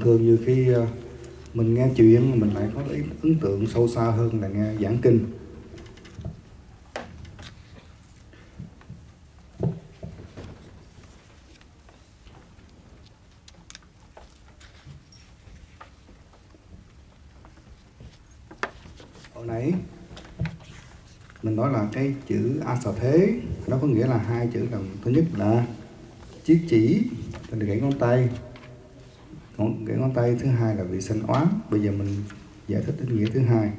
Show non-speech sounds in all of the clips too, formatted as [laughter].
thường như khi ờ, mình nghe chuyện mình lại có ấn tượng sâu xa hơn là nghe giảng kinh. Hồi nãy, mình nói là cái chữ a sở thế, nó có nghĩa là hai chữ là thứ nhất là chiếc chỉ thì là gãy ngón tay ngón, cái ngón tay thứ hai là vị sanh oán. Bây giờ mình giải thích ý nghĩa thứ hai.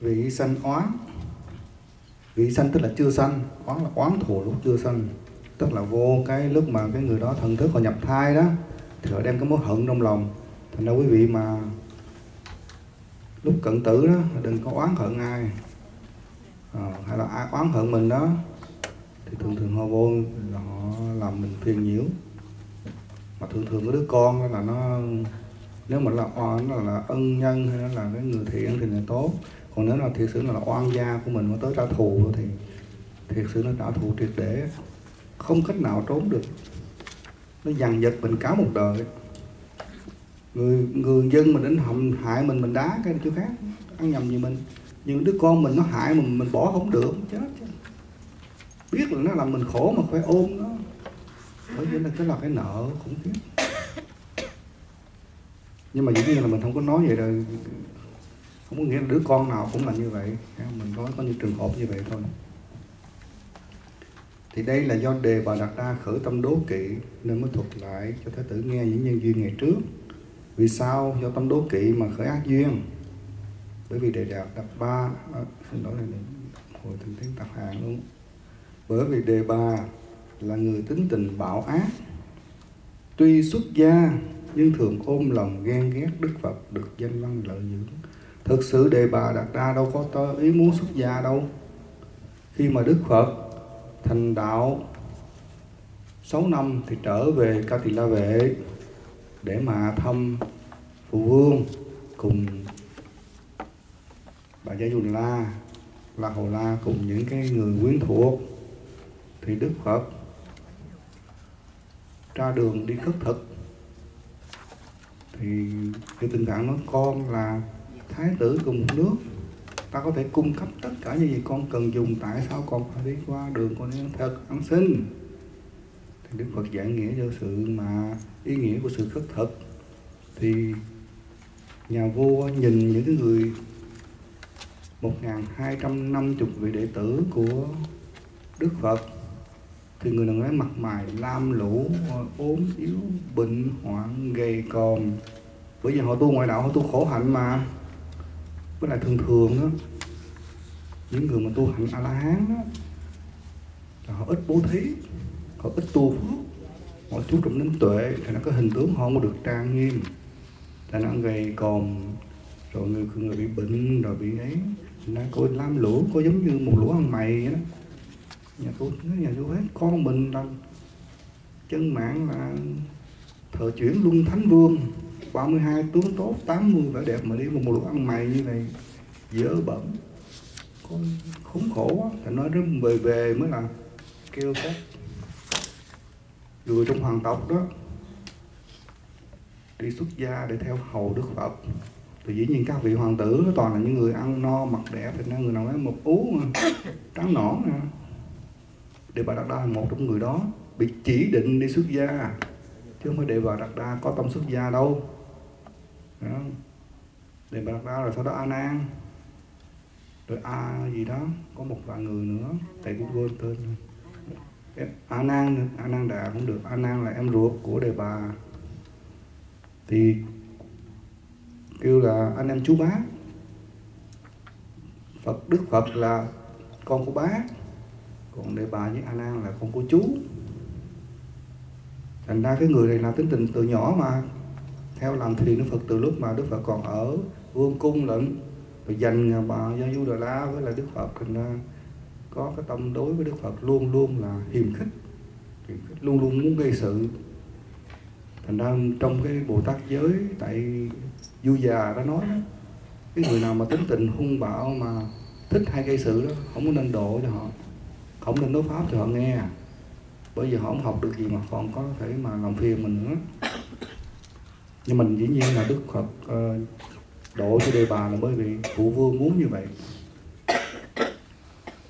Vị sanh oán. Vị sanh tức là chưa sanh oán là oán thù lúc chưa sanh tức là vô cái lúc mà cái người đó thần thức họ nhập thai đó thì họ đem cái mối hận trong lòng. Thành ra quý vị mà lúc cận tử đó đừng có oán hận ai. À, hay là ai oán hận mình đó thì thường thường họ vô làm mình phiền nhiễu. Mà thường thường cái đứa con đó là nó nếu mà là oan là, là ân nhân hay là cái người thiện thì là tốt. Còn nếu là thiệt sự là oan gia của mình mà tới trả thù thì thiệt sự nó trả thù triệt để. Không cách nào trốn được. Nó dằn vật mình cáo một đời. Người người dân mình đến hầm hại mình mình đá cái chỗ khác. Ăn nhầm gì mình. Nhưng đứa con mình nó hại mình mình bỏ không được chết chứ. Biết là nó làm mình khổ mà phải ôm nó bởi vì là cái là cái nợ khủng khiếp. Nhưng mà dĩ nhiên là mình không có nói vậy đâu. Không có nghĩa là đứa con nào cũng là như vậy. Mình nói có những trường hợp như vậy thôi. Thì đây là do đề bà đặt ra khởi tâm đố kỵ nên mới thuật lại cho thái tử nghe những nhân duyên ngày trước. Vì sao do tâm đố kỵ mà khởi ác duyên? Bởi vì đề đạt đặt ba à, xin lỗi này hồi tình tiếng tập hàng luôn. Bởi vì đề bà là người tính tình bạo ác. Tuy xuất gia, nhưng thường ôm lòng ghen ghét đức phật được danh văn lợi dưỡng. Thực sự đề bà đặt ra đâu có tơ ý muốn xuất gia đâu. Khi mà đức phật thành đạo 6 năm thì trở về ca tỳ la vệ để mà thăm phụ vương cùng bà gia dùn la la hồ la cùng những cái người quyến thuộc. Thì đức phật ra đường đi khất thực. Thì cái tình trạng nói con là thái tử cùng một nước, ta có thể cung cấp tất cả những gì con cần dùng, tại sao con phải đi qua đường con đi theo ăn xin? Thì đức phật giải nghĩa cho sự mà, ý nghĩa của sự khất thực. Thì nhà vua nhìn những cái người 1250 vị đệ tử của Đức Phật thì người nào ấy mặt mày lam lũ, ốm yếu, bệnh hoạn, gầy còm. Bởi vì họ tu ngoại đạo, họ tu khổ hạnh mà. Với lại thường thường đó những người mà tu hạnh a la hán đó là họ ít bố thí, họ ít tu phước. Họ chú trọng đến tuệ thì nó có hình tướng, họ không được trang nghiêm. Thì nó gầy còm, rồi người người bị bệnh, rồi bị ấy. Nó coi lam lũ, có giống như một lũ ăn mày vậy đó nhà tôi nói nhà tôi hết. Con mình là chân mạng là thờ chuyển luân thánh vương. 32 tướng tốt 80 vẻ đẹp mà đi một một lũ ăn mày như này, dở bẩn. Con khốn khổ quá. Thì nói rất về về mới là kêu các người trong hoàng tộc đó, đi xuất gia để theo hầu đức phật. Thì dĩ nhiên các vị hoàng tử nó toàn là những người ăn no, mặc đẹp. Thì nên người nào ấy một ú mà [coughs] trắng nõn nè. Đề bà đạt đa là một trong người đó bị chỉ định đi xuất gia. Chứ không phải Đề bà đạt đa có tâm xuất gia đâu. Đó. bà đạt đa rồi sau đó a nan. Rồi a gì đó, có một vài người nữa, tại cũng quên tên a nan a nan đà cũng được. A nan là em ruột của đề bà. Thì kêu là anh em chú bác. Phật, Đức Phật là con của bác còn đề bà với A Nan là con của chú. Thành ra cái người này là tính tình từ nhỏ mà. Theo làm thiền Đức Phật từ lúc mà Đức Phật còn ở vương cung lận, rồi dành bà Gia Du Đà La với là Đức Phật. Thành ra có cái tâm đối với đức phật luôn luôn là hiềm khích hiềm khích, luôn luôn muốn gây sự. Thành ra trong cái bồ tát giới tại du già đã nói đó, cái người nào mà tính tình hung bạo mà thích hay gây sự đó, không có nên độ cho họ không nên nói pháp cho họ nghe. Bởi vì họ không học được gì mà còn có thể mà làm phiền mình nữa. Nhưng mình dĩ nhiên là đức phật uh, độ cho đề bà là bởi vì phụ vương muốn như vậy.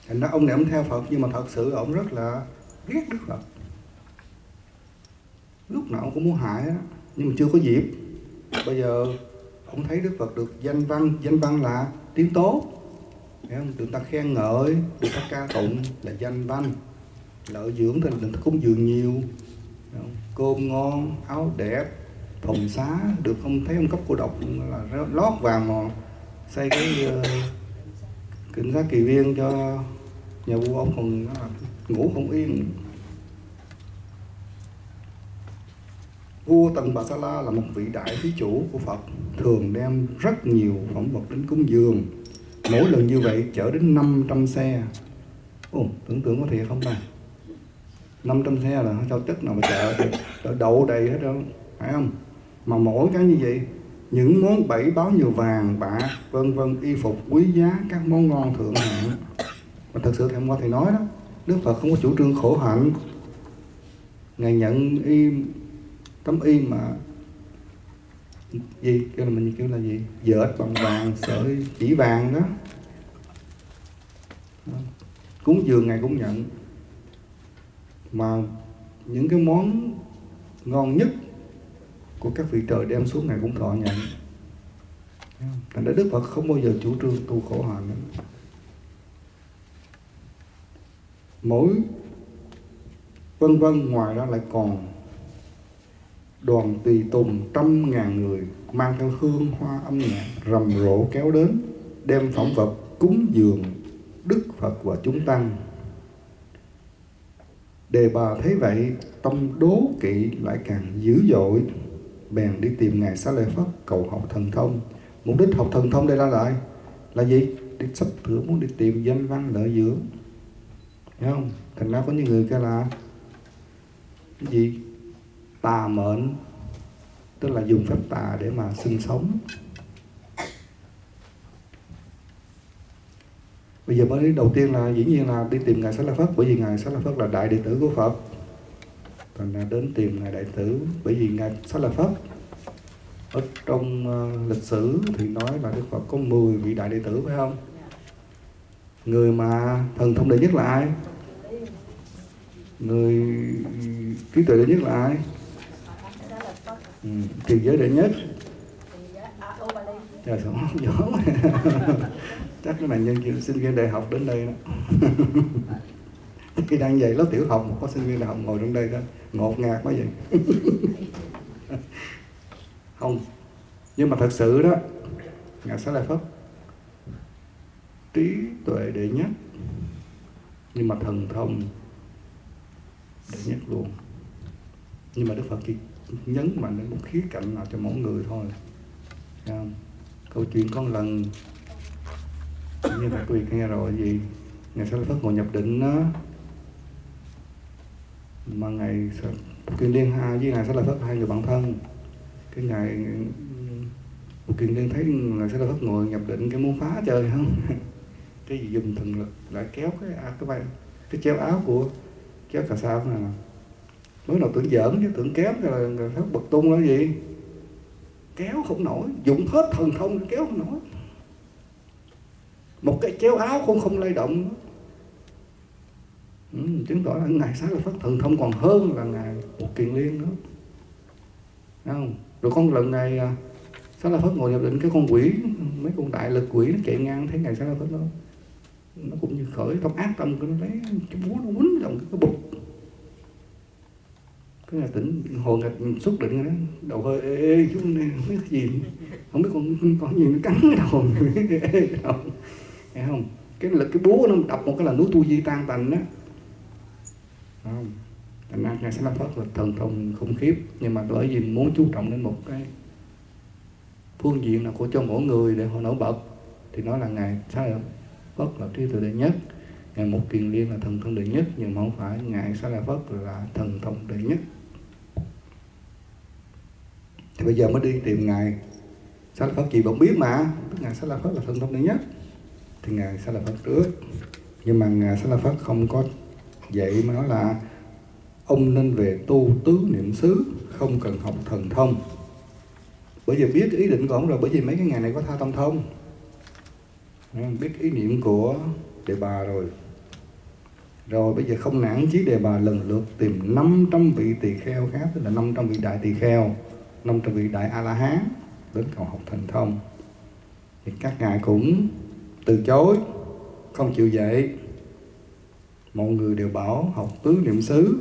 Thành ra ông này ông theo phật nhưng mà thật sự ông rất là ghét đức phật. Lúc nào ông cũng muốn hại á nhưng mà chưa có dịp. Bây giờ ông thấy đức phật được danh văn danh văn là tiếng tốt Thấy không? được ta khen ngợi được ta ca tụng là danh văn lợi dưỡng thì đừng cúng dường nhiều. Cơm ngon áo đẹp phòng xá được không? Thấy ông cấp cô độc là lót vàng mà xây cái uh, cảnh sát kỳ viên cho nhà vua ông còn ờ, ngủ không yên. Vua tần bà sa la là một vị đại thí chủ của phật thường đem rất nhiều phẩm vật đến cúng dường mỗi lần như vậy chở đến 500 xe. Ồ, tưởng tượng có thiệt không ta? 500 xe là sao chất nào mà chợ chợ đậu đầy hết đâu phải không? Mà mỗi cái như vậy những món bảy báo nhiều vàng bạc vân vân y phục quý giá các món ngon thượng hạng. Mà thật sự thì hôm qua thầy nói đó đức phật không có chủ trương khổ hạnh. Ngài nhận y tấm y mà gì? Kêu là mình kêu là gì? Dệt bằng vàng [coughs] sợi chỉ vàng đó. Cúng dường ngài cũng nhận. Mà những cái món ngon nhất của các vị trời đem xuống ngài cũng thọ nhận. Thành ra đức phật không bao giờ chủ trương tu khổ hạnh mỗi vân vân ngoài ra lại còn đoàn tùy tùng trăm ngàn người mang theo hương, hoa, âm nhạc rầm rộ kéo đến, đem phẩm vật cúng dường đức phật và chúng tăng. Đề bà thấy vậy, tâm đố kỵ lại càng dữ dội. Bèn đi tìm ngài xá lợi phất cầu học thần thông. Mục đích học thần thông đây là lại, là gì? Đi sắp sửa muốn đi tìm danh văn lợi dưỡng. Thấy không? Thành ra có những người kia là cái gì? Tà mệnh tức là dùng phép tà để mà sinh sống. Bây giờ mới đầu tiên là dĩ nhiên là đi tìm ngài xá la phất bởi vì ngài xá la phất là đại đệ tử của phật. Thành ra đến tìm ngài đại tử bởi vì ngài xá la phất ở trong uh, lịch sử thì nói là đức phật có 10 vị đại đệ tử phải không? Người mà thần thông đệ nhất là ai? Người trí tuệ đệ nhất là ai? Ừ, trì giới đệ nhất. Trời sống gió chắc cái này nhân viên sinh viên đại học đến đây đó. [laughs] Khi đang dạy lớp tiểu học có sinh viên đại học ngồi trong đây đó. Ngột ngạt quá vậy. [laughs] Không nhưng mà thật sự đó ngài sẽ lại phất trí tuệ đệ nhất nhưng mà thần thông đệ nhất luôn. Nhưng mà đức phật chỉ nhấn mạnh đến một khía cạnh nào cho mỗi người thôi. Không? câu chuyện có lần. Như là quý nghe rồi gì ngày sau phất ngồi nhập định đó mà ngày kiên liên hai với ngày sau phất hai người bạn thân. Cái ngày kiên liên thấy ngày sau phất ngồi nhập định cái muốn phá chơi không? [laughs] Cái gì dùng thần lực lại kéo cái à, cái vai cái treo áo của kéo cà sao này mới nào tưởng giỡn chứ tưởng kéo là, là người bật tung là gì. Kéo không nổi dụng hết thần thông kéo không nổi. Một cái chéo áo cũng không lay động. Ừ, chứng tỏ là ngài sáng là phát thần thông còn hơn là ngài một kiền liên nữa Thấy không? Rồi con lần này à, sáng là phát ngồi nhập định cái con quỷ mấy con đại lực quỷ nó chạy ngang thấy ngài sáng là phát đó. Nó cũng như khởi trong ác tâm của nó lấy cái búa nó quýnh trong cái bụng cái là tỉnh hồn ngày xúc định đó. Đầu hơi, ê ê chú này không biết gì không biết con con gì nó cắn cái đầu [laughs] ê đầu thấy không. Cái lực cái búa nó đập một cái là núi tu di tan tành đó. Không. Thành ra ngài sẽ là phát là thần thông khủng khiếp, nhưng mà bởi vì muốn chú trọng đến một cái phương diện là của cho mỗi người để họ nổi bật, thì nói là ngài sai không phật là trí tuệ đệ nhất, ngài một kiền liên là thần thông đệ nhất, nhưng mà không phải, ngài xá là phất là thần thông đệ nhất thì bây giờ mới đi tìm ngài Sa La phất gì bọn biết mà ngài Sa La phất là thần thông đệ nhất. Thì ngài Sa La phất trước. Nhưng mà ngài Sa La phất không có dạy mà nói là ông nên về tu tứ niệm xứ, không cần học thần thông. Bởi vì biết ý định của ông rồi, bởi vì mấy cái ngày này có tha tâm thông. Biết ý niệm của đề bà rồi. Rồi bây giờ không nản chí đề bà lần lượt tìm 500 vị tỳ kheo khác, tức là 500 vị đại tỳ kheo. 500 vị đại a la hán đến cầu học thành thông. Thì các ngài cũng từ chối, không chịu dạy. Mọi người đều bảo học tứ niệm xứ.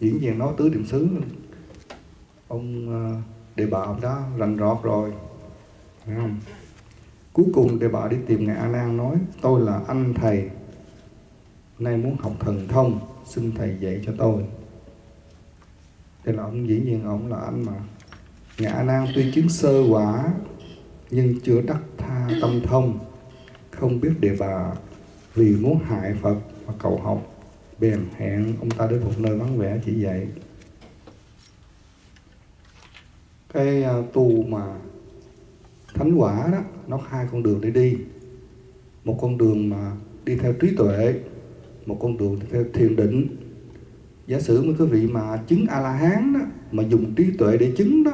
Diễn viên nói tứ niệm xứ, ông ờ, đề bà ông đó rành rọt rồi, phải không? Cuối cùng đề bà đi tìm ngài a lan nói, tôi là anh thầy, nay muốn học thần thông, xin thầy dạy cho tôi thì là ông dĩ nhiên ông là anh mà. Ngã nan tuy chứng sơ quả, nhưng chưa đắc tha tâm thông. Không biết đề bà vì muốn hại phật và cầu học. Bèn hẹn ông ta đến một nơi vắng vẻ chỉ dạy. Cái à, tu mà thánh quả đó, nó có hai con đường để đi. Một con đường mà đi theo trí tuệ, một con đường đi theo thiền định giả sử mà cái vị mà chứng a la hán đó mà dùng trí tuệ để chứng đó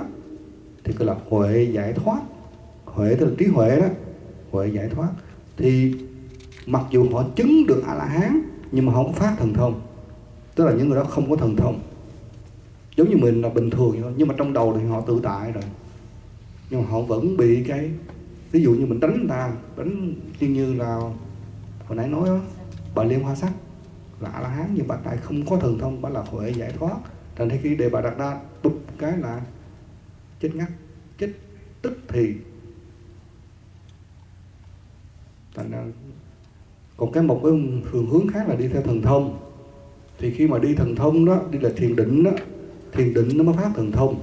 thì gọi là huệ giải thoát. Huệ tức là trí huệ đó huệ giải thoát. Thì mặc dù họ chứng được a la hán nhưng mà không phát thần thông. Tức là những người đó không có thần thông. Giống như mình là bình thường thôi nhưng mà trong đầu thì họ tự tại rồi. Nhưng mà họ vẫn bị cái ví dụ như mình đánh người ta đánh như như là hồi nãy nói đó, bà liên hoa sắc là a la hán, nhưng bạch tại không có thần thông bà là huệ giải thoát. Thành thế khi đề bà đặt ra bụp cái là chết ngắt, chết tức thì. Thành ra, còn cái một cái phương hướng khác là đi theo thần thông. Thì khi mà đi thần thông đó, đi là thiền định đó, thiền định nó mới phát thần thông.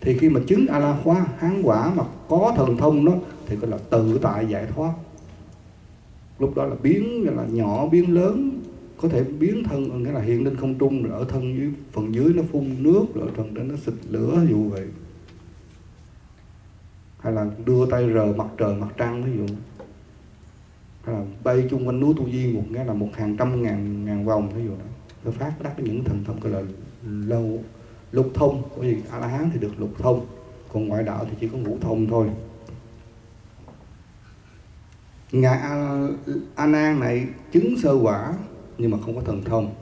Thì khi mà chứng a la khoa hán quả mà có thần thông đó, thì gọi là tự tại giải thoát. Lúc đó là biến là nhỏ, biến lớn có thể biến thân nghĩa là hiện lên không trung rồi ở thân dưới phần dưới nó phun nước rồi phần trên nó xịt lửa ví dụ vậy. Hay là đưa tay rờ mặt trời mặt trăng ví dụ. Hay là bay chung quanh núi tu di một nghĩa là một hàng trăm ngàn ngàn vòng ví dụ đó. Nó phát đắc những thần thông gọi là lâu lục thông. Bởi vì a la hán thì được lục thông còn ngoại đạo thì chỉ có ngũ thông thôi. Ngài a, a nan này chứng sơ quả nhưng mà không có thần thông.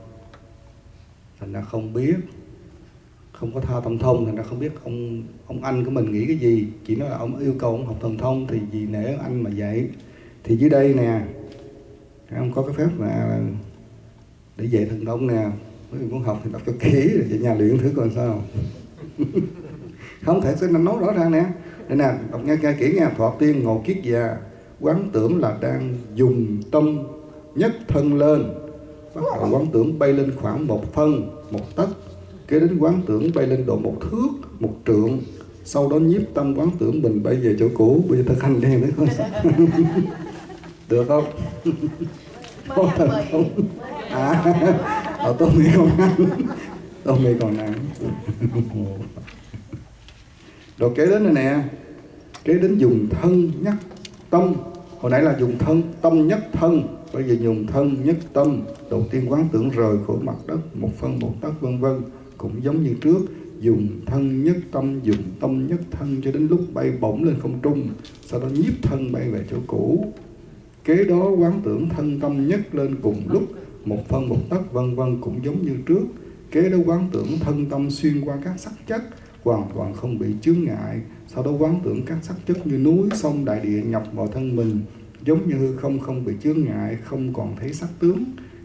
Thành ra không biết không có tha tâm thông thành ra không biết ông ông anh của mình nghĩ cái gì. Chỉ nói là ông yêu cầu ông học thần thông thì vì nể anh mà dạy thì dưới đây nè ông có cái phép là để dạy thần thông nè. Quý vị muốn học thì đọc cho kỹ rồi về nhà luyện thử coi sao. [laughs] Không thể sẽ nói rõ ràng nè. Đây nè đọc nghe, nghe kỹ nghe thọ tiên ngộ kiết già quán tưởng là đang dùng tâm nhất thân lên bắt đầu quán tưởng bay lên khoảng một phân một tấc. Kế đến quán tưởng bay lên độ một thước một trượng. Sau đó nhiếp tâm quán tưởng mình bay về chỗ cũ. Bây giờ thực hành liền đấy sao [laughs] được không? Có thật không. À ở tôi nghĩ còn ăn. Tôi nghĩ còn ăn. Rồi kế đến này nè. Kế đến dùng thân nhắc tâm. Hồi nãy là dùng thân tâm nhất thân bây giờ dùng thân nhất tâm, đầu tiên quán tưởng rời khỏi mặt đất, một phân một tấc vân vân. Cũng giống như trước, dùng thân nhất tâm, dùng tâm nhất thân cho đến lúc bay bổng lên không trung, sau đó nhiếp thân bay về chỗ cũ. Kế đó quán tưởng thân tâm nhất lên cùng lúc, một phân một tấc vân vân, cũng giống như trước. Kế đó quán tưởng thân tâm xuyên qua các sắc chất, hoàn toàn không bị chướng ngại. Sau đó quán tưởng các sắc chất như núi, sông, đại địa nhập vào thân mình giống như hư không không bị chướng ngại, không còn thấy sắc tướng.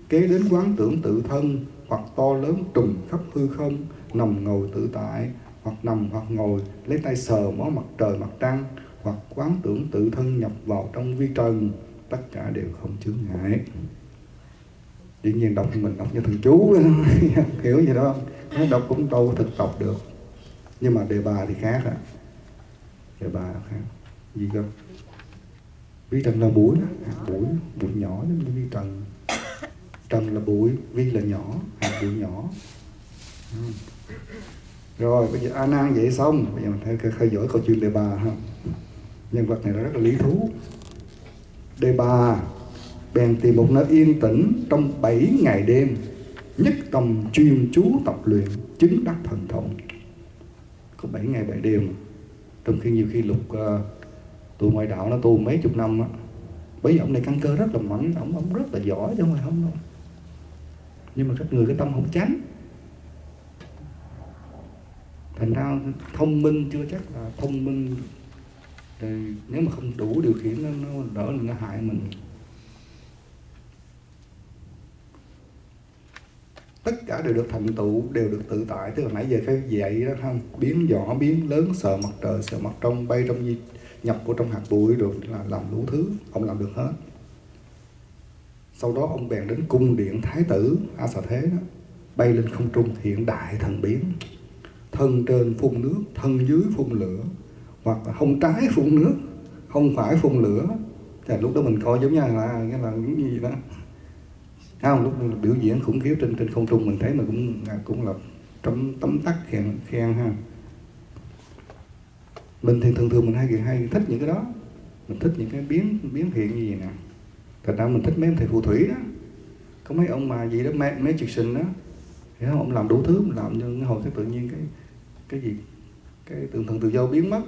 Kế đến quán tưởng tự thân, hoặc to lớn trùng khắp hư không. Nằm ngồi tự tại, hoặc nằm hoặc ngồi, lấy tay sờ mó mặt trời mặt trăng. Hoặc quán tưởng tự thân nhập vào trong vi trần, tất cả đều không chướng ngại. Dĩ nhiên đọc mình đọc như thần chú, [laughs] hiểu gì đó. Nó đọc cũng đâu thực đọc được. Nhưng mà đề bà thì khác à đề bà khác. Gì cơ? Vi trần là bụi đó hạt bụi bụi nhỏ giống như vi trần. Trần là bụi vi là nhỏ hạt bụi nhỏ. Rồi bây giờ a nan vậy xong. Bây giờ mình phải khơi dõi câu chuyện đề bà ha. Nhân vật này rất là lý thú. Đề bà bèn tìm một nơi yên tĩnh trong 7 ngày đêm nhất tâm chuyên chú tập luyện chứng đắc thần thông. Có 7 ngày 7 đêm. Trong khi nhiều khi lục uh, tôi ngoại đạo nó tu mấy chục năm á. Bởi vì ông này căn cơ rất là mạnh ông ông rất là giỏi chứ không phải không đâu. Nhưng mà các người cái tâm không tránh thành ra thông minh chưa chắc là thông minh. Thì nếu mà không đủ điều khiển nó, nó đỡ là nó hại mình. Tất cả đều được thành tựu đều được tự tại. Tức là nãy giờ cái dạy đó không? Biến nhỏ biến lớn sợ mặt trời sợ mặt trong bay trong di nhập vào trong hạt bụi được là làm đủ thứ, ông làm được hết. Sau đó ông bèn đến cung điện thái tử a xà thế đó, bay lên không trung hiện đại thần biến. Thân trên phun nước, thân dưới phun lửa, hoặc là không trái phun nước, không phải phun lửa. Thì lúc đó mình coi giống như là cái là những gì đó. Không? Lúc đó biểu diễn khủng khiếp trên trên không trung mình thấy mình cũng cũng là trong tấm tắc khen khen ha mình thì thường thường mình hay hay thích những cái đó. Mình thích những cái biến biến hiện như vậy nè. Thành ra mình thích mấy thầy phù thủy đó. Có mấy ông mà gì đó, mấy magician đó. Hiểu không ông làm đủ thứ làm nhưng hồi cái tự nhiên cái cái gì, cái tượng thần tự do biến mất.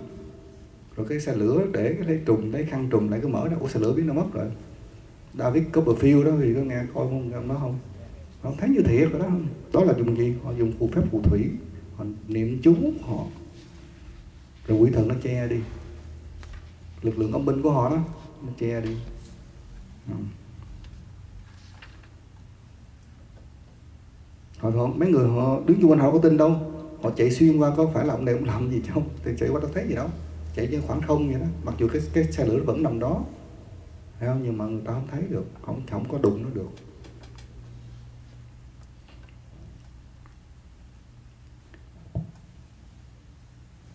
Rồi cái xe lửa để cái lấy trùng lấy khăn trùng lại cứ mở ra. Ủa, xe lửa biến nó mất rồi? David Copperfield đó, thì có nghe coi không? Nó không? Họ thấy như thiệt rồi đó. Đó là dùng gì? Họ dùng phù phép phù thủy. Họ niệm chú, họ rồi quỷ thần nó che đi. Lực lượng âm binh của họ đó nó che đi. Họ, họ mấy người họ đứng chung quanh họ có tin đâu. Họ chạy xuyên qua có phải là ông này cũng làm gì không? Thì chạy qua đâu thấy gì đâu. Chạy trên khoảng không vậy đó. Mặc dù cái cái xe lửa vẫn nằm đó. Thấy không? Nhưng mà người ta không thấy được. Không không có đụng nó được.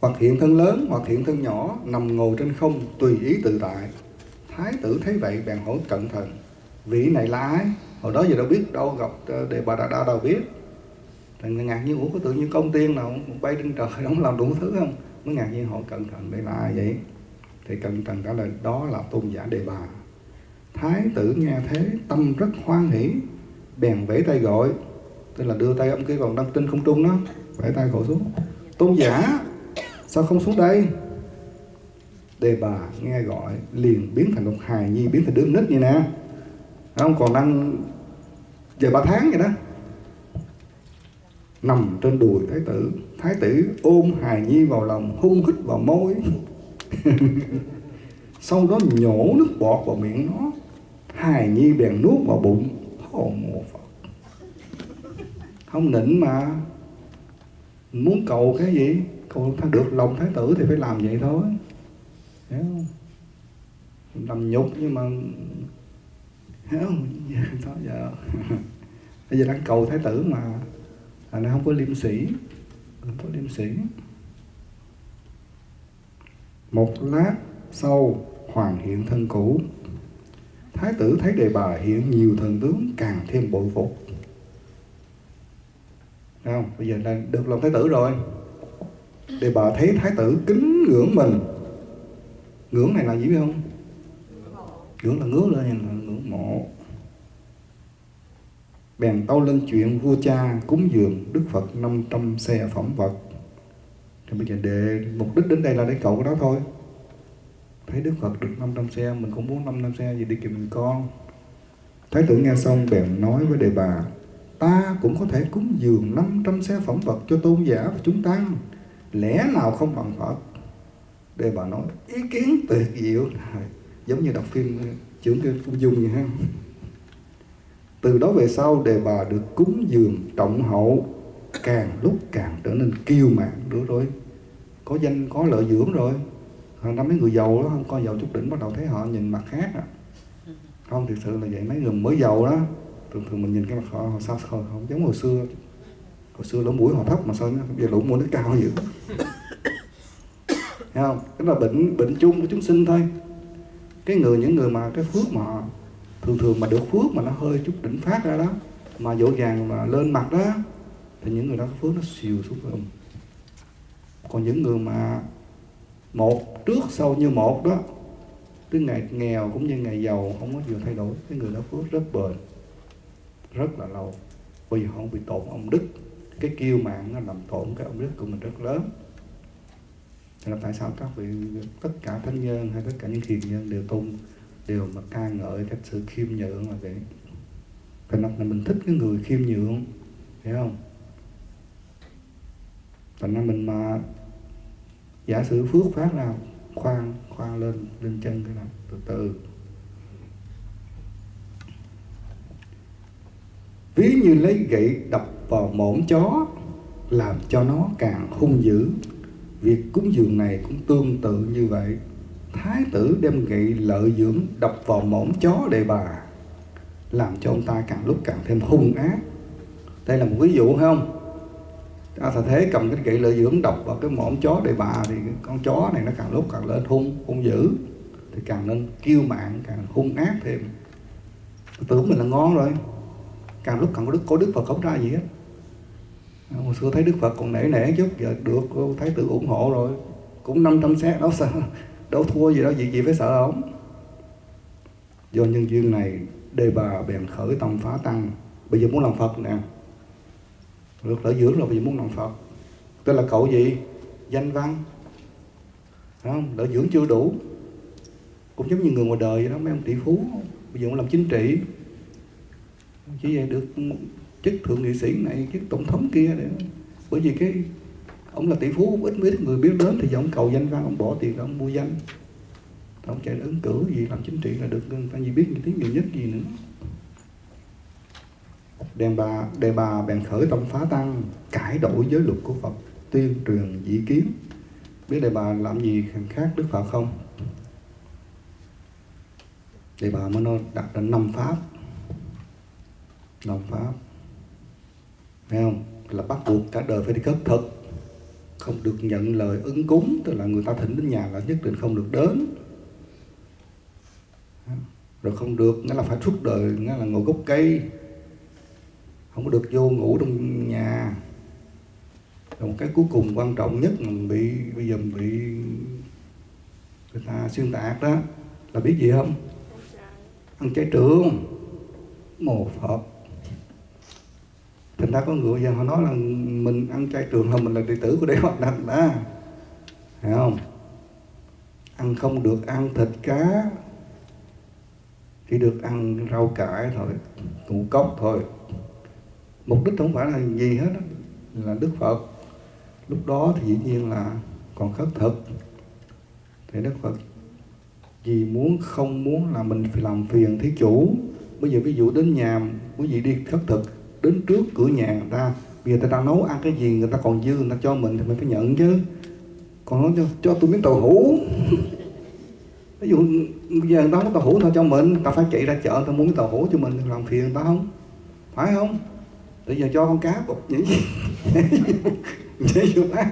Hoặc hiện thân lớn hoặc hiện thân nhỏ nằm ngồi trên không tùy ý tự tại. Thái tử thấy vậy bèn hỏi cẩn thận vị này là ai? Hồi đó giờ đâu biết đâu gặp ờ, để bà đã, đã đâu biết. Thằng ngạc nhiên ủa có tự nhiên công tiên nào bay trên trời [laughs] không làm đủ thứ không? Mới ngạc nhiên hỏi cẩn thận đây là ai vậy? Thì cẩn thận trả lời đó là tôn giả đề bà. Thái tử nghe thế tâm rất hoan hỷ bèn vẫy tay gọi tức là đưa tay ông kia còn đang trên không trung đó vẫy tay gọi xuống tôn giả sao không xuống đây? Đề bà nghe gọi, liền biến thành một hài nhi, biến thành đứa nít như nè. Không? Còn đang về ba tháng vậy đó. Nằm trên đùi thái tử. Thái tử ôm hài nhi vào lòng, hung hít vào môi. [laughs] Sau đó nhổ nước bọt vào miệng nó. Hài nhi bèn nuốt vào bụng. Hồn mộ phật. Không nịnh mà. Muốn cầu cái gì? Cầu được lòng thái tử thì phải làm vậy thôi. Hiểu không? Làm nhục nhưng mà hiểu không? Đó giờ? [laughs] Bây giờ đang cầu thái tử mà là nó không có liêm sĩ không có liêm sĩ một lát sau hoàng hiện thân cũ. Thái tử thấy đề bà hiện nhiều thần tướng, càng thêm bội phục. Thấy không? Bây giờ là được lòng thái tử rồi đề bà thấy thái tử kính ngưỡng mình. Ngưỡng này là gì biết không? Ngưỡng là ngước lên, là ngưỡng mộ bèn tâu lên chuyện vua cha cúng dường Đức Phật 500 xe phẩm vật. Thì bây giờ để mục đích đến đây là để cầu cái đó thôi. Thấy Đức Phật được 500 xe, mình cũng muốn 500 xe gì đi kìm con. Thái tử nghe xong bèn nói với đề bà, ta cũng có thể cúng dường 500 xe phẩm vật cho tôn giả và chúng tăng lẽ nào không bằng Phật đề bà nói ý kiến tuyệt diệu giống như đọc phim ờ, trưởng cái Phú Dung vậy ha. Từ đó về sau đề bà được cúng dường trọng hậu càng lúc càng trở nên kiêu mạn nữa rồi có danh có lợi dưỡng rồi. Hàng năm mấy người giàu đó không coi giàu chút đỉnh bắt đầu thấy họ nhìn mặt khác à. không thực sự là vậy. Mấy người mới giàu đó thường thường mình nhìn cái mặt họ, họ sao không, không giống hồi xưa hồi xưa lỗ mũi họ thấp mà sao giờ lỗ mũi nó cao dữ. [coughs] Thấy không? Cái là bệnh bệnh chung của chúng sinh thôi. Cái người những người mà cái phước mà thường thường mà được phước mà nó hơi chút đỉnh phát ra đó mà dỗ dàng mà lên mặt đó thì những người đó cái phước nó xìu xuống rồi còn những người mà một trước sau như một đó từ ngày nghèo cũng như ngày giàu không có gì thay đổi cái người đó phước rất bền rất là lâu. Bây giờ không bị tổn ông đức cái kiêu mạng nó làm tổn cái ông đức của mình rất lớn. Thế là tại sao các vị, tất cả thánh nhân hay tất cả những hiền nhân đều tôn, đều mà ca ngợi cái sự khiêm nhượng là vậy? Thành ra là mình thích cái người khiêm nhượng, hiểu không? Thành ra mình mà giả sử phước phát nào khoan khoan lên lên chân cái nào từ từ. Ví như lấy gậy đập vào mõm chó làm cho nó càng hung dữ. Việc cúng dường này cũng tương tự như vậy. Thái tử đem gậy lợi dưỡng đập vào mõm chó đề bà làm cho ông ta càng lúc càng thêm hung ác. Đây là một ví dụ phải không? À, Thà Thế cầm cái gậy lợi dưỡng đập vào cái mõm chó đề bà thì con chó này nó càng lúc càng lên hung, hung dữ. Thì càng nên kiêu mạn, càng hung ác thêm. Tưởng mình là ngon rồi càng lúc càng có đức có đức Phật không ra gì hết à, hồi xưa thấy Đức Phật còn nể nể chút, giờ được thái tử ủng hộ rồi. Cũng 500 xét, đâu sợ, đâu thua gì đó gì gì phải sợ không do nhân duyên này, đề bà bèn khởi tâm phá tăng. Bây giờ muốn làm Phật nè. Được lợi dưỡng rồi, bây giờ muốn làm Phật. Tức là cậu gì? Danh văn. Không? Lợi dưỡng chưa đủ. Cũng giống như người ngoài đời vậy đó, mấy ông tỷ phú. Bây giờ muốn làm chính trị chỉ vậy được chức thượng nghị sĩ này chức tổng thống kia để bởi vì cái ông là tỷ phú ít mấy người biết đến thì ông cầu danh ra ông bỏ tiền ông mua danh. Ông chạy ứng cử gì làm chính trị là được người ta gì biết những tiếng nhiều nhất gì nữa. Đề bà, đề bà bèn khởi tâm phá tăng Cải đổi giới luật của Phật Tuyên truyền dĩ kiến. Biết đề bà làm gì khác Đức Phật không? Đề bà mới nói đặt ra năm pháp năm pháp. Thấy không? Là bắt buộc cả đời phải đi khất thực. Không được nhận lời ứng cúng Tức là người ta thỉnh đến nhà là nhất định không được đến. Rồi không được Nghĩa là phải suốt đời Nghĩa là ngồi gốc cây. Không có được vô ngủ trong nhà. Rồi một cái cuối cùng quan trọng nhất mà mình bị bây giờ mình bị người ta xuyên tạc đó là biết gì không? Ăn chay trường mồ phật thành ra có người giờ họ nói là mình ăn chay trường là mình là đệ tử của đế hoạt đạch đó hiểu không? Ăn không được ăn thịt cá. Chỉ được ăn rau cải thôi, ngũ cốc thôi. Mục đích không phải là gì hết là đức phật. Lúc đó thì dĩ nhiên là còn khất thực. Thì đức phật vì muốn không muốn là mình phải làm phiền thí chủ. Bây giờ ví dụ đến nhà quý vị đi khất thực đến trước cửa nhà người ta. Bây giờ người ta đang nấu ăn cái gì người ta còn dư người ta cho mình thì mình phải nhận chứ. Còn nói cho, cho tôi miếng tàu hũ. [laughs] Ví dụ bây giờ người ta có tàu hũ thôi cho mình. Ta phải chạy ra chợ ta mua cái tàu hũ cho mình làm phiền người ta không? Phải không? Bây giờ cho con cá bột những nhảy vô bát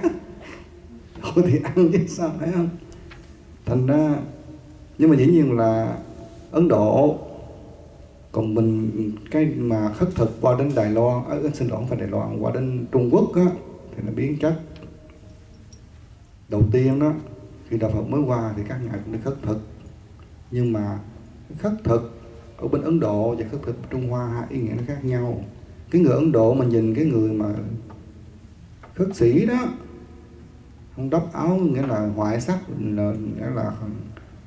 thôi thì ăn chứ sao phải không? Thành ra nhưng mà dĩ nhiên là ấn độ còn mình cái mà khất thực qua đến đài loan ở xin lỗi phải đài loan qua đến trung quốc á thì nó biến chất. Đầu tiên đó khi đạo phật mới qua thì các ngài cũng đi khất thực. Nhưng mà khất thực ở bên ấn độ và khất thực trung hoa hai ý nghĩa nó khác nhau. Cái người Ấn Độ mà nhìn cái người mà khất sĩ đó không đắp áo nghĩa là ngoại sắc là, nghĩa là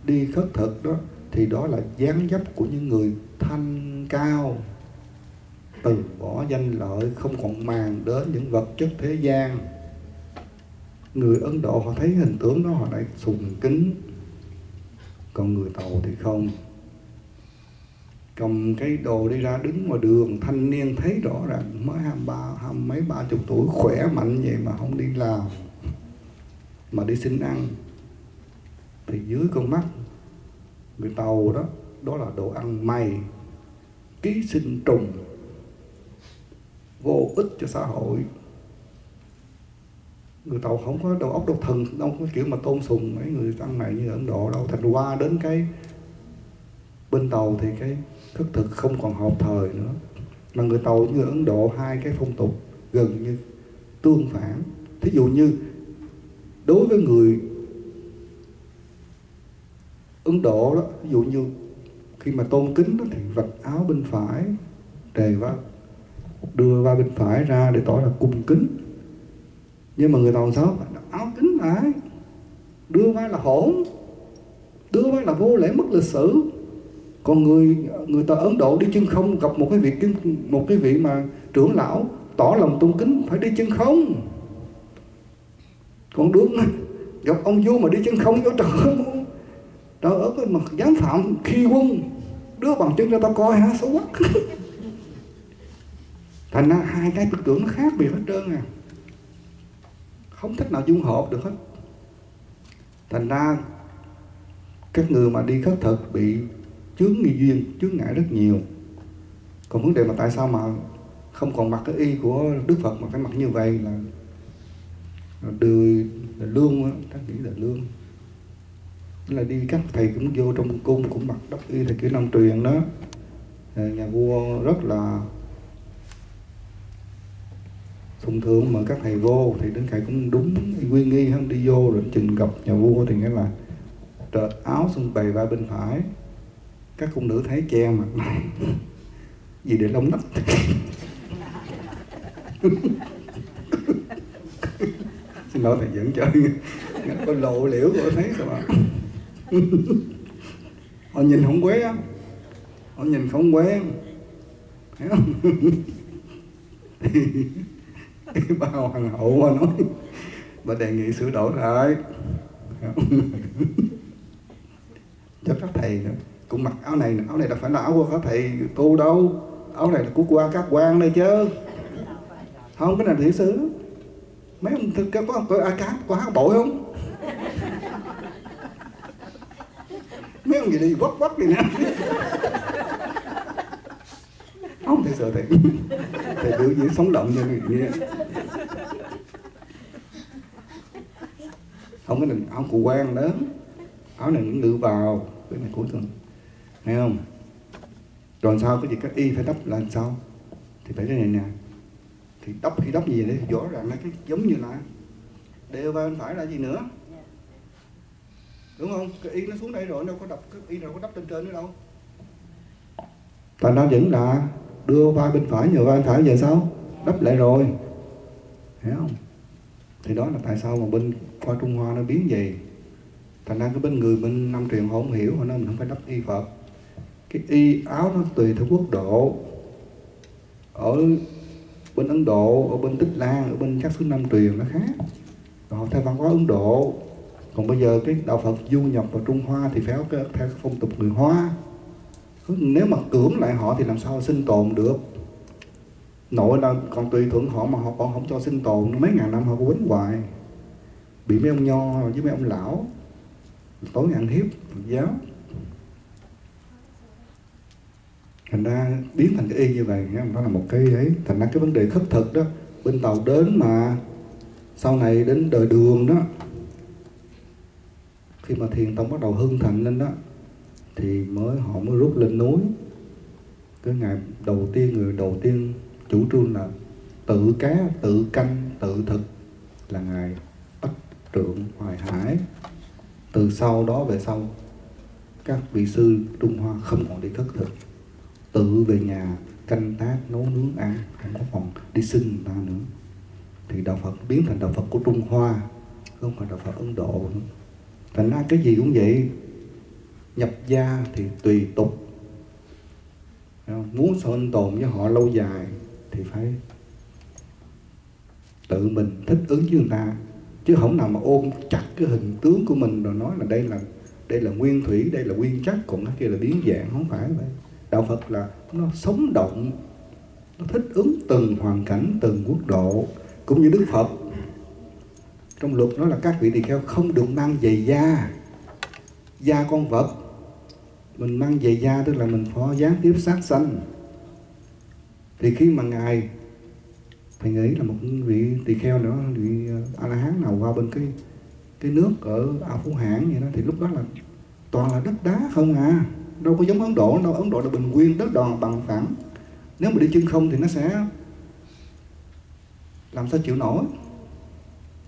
đi khất thực đó thì đó là dáng dấp của những người thanh cao. Từ bỏ danh lợi, không còn màng đến những vật chất thế gian. Người Ấn Độ họ thấy hình tướng đó, họ lại sùng kính. Còn người Tàu thì không. Cầm cái đồ đi ra đứng ngoài đường, thanh niên thấy rõ ràng, mới hai ba, hai mấy ba chục tuổi, khỏe mạnh vậy mà không đi làm, mà đi xin ăn. Thì dưới con mắt người tàu đó đó là đồ ăn mày ký sinh trùng, vô ích cho xã hội. Người tàu không có đầu óc đâu thần, đâu có kiểu mà tôn sùng mấy người ăn mày như ở ấn độ đâu. Thành qua đến cái bên tàu thì cái thức thực không còn hợp thời nữa. Mà người tàu như ở ấn độ, hai cái phong tục gần như tương phản. Thí dụ như đối với người ấn độ đó ví dụ như khi mà tôn kính đó, thì vạch áo bên phải đề vào đưa vai bên phải ra để tỏ là cung kính. Nhưng mà người tàu sao áo kính lại đưa vai là hỗn đưa vai là vô lễ mất lịch sử. Còn người người ta ấn độ đi chân không gặp một cái vị một cái vị mà trưởng lão tỏ lòng tôn kính phải đi chân không. Còn đúng gặp ông vua mà đi chân không vô trời đó ở cái mặt dám phạm khi quân đưa bằng chân cho tao coi hả? Xấu quá. [laughs] Thành ra hai cái tư tưởng nó khác biệt hết trơn à. Không thích nào dung hợp được hết. Thành ra các người mà đi khất thực bị chướng nghi duyên chướng ngại rất nhiều. Còn vấn đề mà tại sao mà không còn mặc cái y của đức phật mà phải mặc như vậy là, đưa là lương á ta nghĩ là lương là đi các thầy cũng vô trong cung cũng mặc đắp y thầy kiểu năm truyền đó. Ờ, nhà vua rất là thông thường mà các thầy vô thì đến thầy cũng đúng quy nghi không đi vô rồi trình gặp nhà vua thì nghĩa là trợt áo xong bày vai bên phải. Các cung nữ thấy che mặt này. [laughs] Gì để lông nách. [laughs] Xin lỗi thầy dẫn chơi. Có lộ liễu của thấy sao mà [laughs] họ nhìn không quen họ nhìn không quế, thấy không? [laughs] Bà hoàng hậu mà nói. Bà đề nghị sửa đổi lại. Cho các thầy nữa. Cũng mặc áo này áo này là phải là áo của các thầy tu đâu. Áo này là của qua các quan đây chứ. Không cái này thiệt sứ, mấy ông thực có có ai cá có bội không? Mấy gì đi quất quất đi nè. Không thể sợ thầy thầy biểu diễn sống động như người nghe không cái này áo cụ quan đó. Áo này những ngự vào, cái này cuối tuần nghe không? Rồi sao? Cái gì? Các y phải đắp là làm sao? Thì phải cái này nè. Thì đắp khi đắp gì đấy rõ ràng là cái giống như là đều vào bên phải là gì nữa? Đúng không? Cái y nó xuống đây rồi đâu có đập, cái y nào có đắp trên trên nữa đâu. Thành ra vẫn là đưa vai bên phải nhờ vai bên phải về sao? Đắp lại rồi. Hiểu không? Thì đó là tại sao mà bên khoa Trung Hoa nó biến gì thành ra cái bên người bên năm truyền họ không hiểu, họ nói mình không phải đắp y Phật. Cái y áo nó tùy theo quốc độ. Ở bên Ấn Độ, ở bên Tích Lan, ở bên các xứ Nam truyền nó khác. Họ theo văn hóa Ấn Độ còn bây giờ cái đạo Phật du nhập vào Trung Hoa thì phải theo cái phong tục người Hoa. Nếu mà cưỡng lại họ thì làm sao sinh tồn được? Nội là còn tùy thuận họ mà họ còn không cho sinh tồn. Mấy ngàn năm họ có quýnh hoài. Bị mấy ông nho với mấy ông lão. Tối ăn hiếp Phật giáo. Thành ra biến thành cái y như vậy đó là một cái ấy. Thành ra cái vấn đề khất thực đó, bên tàu đến mà sau này đến đời đường đó khi mà thiền tông bắt đầu hưng thịnh lên đó, thì mới, họ mới rút lên núi. Cái ngày đầu tiên, người đầu tiên chủ trương là tự cá, tự canh, tự thực là ngài ất trượng hoài hải. Từ sau đó về sau, các vị sư trung hoa không còn đi thất thực. Tự về nhà canh tác, nấu nướng, ăn, không có còn đi xin người ta nữa. Thì đạo phật biến thành đạo phật của trung hoa, không phải đạo phật ấn độ nữa thành ra cái gì cũng vậy. Nhập gia thì tùy tục. Muốn sinh tồn với họ lâu dài thì phải tự mình thích ứng với người ta. Chứ không nào mà ôm chặt cái hình tướng của mình rồi nói là đây là đây là nguyên thủy, đây là nguyên chất. Còn cái kia là biến dạng, không phải vậy. Đạo phật là nó sống động, nó thích ứng từng hoàn cảnh, từng quốc độ. Cũng như đức phật trong luật nói là các vị tỳ kheo không được mang giày da. Da con vật. Mình mang giày da tức là mình phó gián tiếp sát sanh. Thì khi mà ngài, thầy nghĩ là một vị tỳ kheo nữa, vị ờ, a la hán nào qua bên cái cái nước ở ao phú hãn vậy đó, thì lúc đó là toàn là đất đá không à. Đâu có giống ấn độ, đâu, ấn độ là bình nguyên đất đòn bằng phẳng. Nếu mà đi chân không thì nó sẽ làm sao chịu nổi